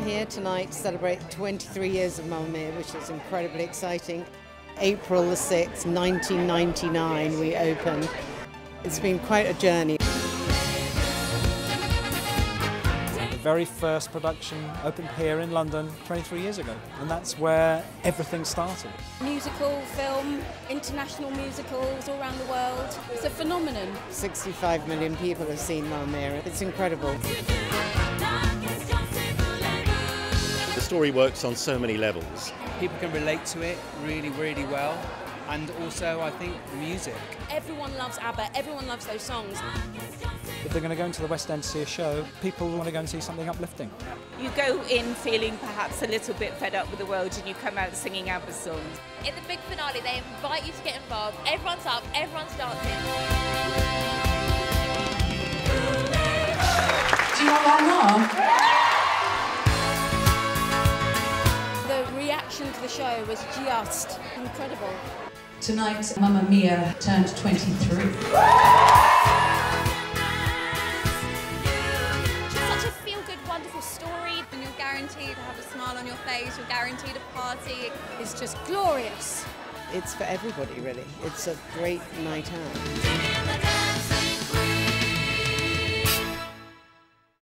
here tonight to celebrate 23 years of Mamma Mia, which is incredibly exciting. April the 6th, 1999, we opened. It's been quite a journey. The very first production opened here in London 23 years ago, and that's where everything started. Musical, film, international musicals all around the world. It's a phenomenon. 65 million people have seen Mamma Mia. It's incredible. The story works on so many levels. People can relate to it really, really well. And also, I think, music. Everyone loves ABBA, everyone loves those songs. If they're going to go into the West End to see a show, people want to go and see something uplifting. You go in feeling perhaps a little bit fed up with the world and you come out singing ABBA songs. In the big finale, they invite you to get involved. Everyone's up, everyone's dancing. Do you want one more? The show was just incredible. Tonight, Mamma Mia turned 23. Such a feel-good, wonderful story. And you're guaranteed to have a smile on your face, you're guaranteed a party. It's just glorious. It's for everybody, really. It's a great night out.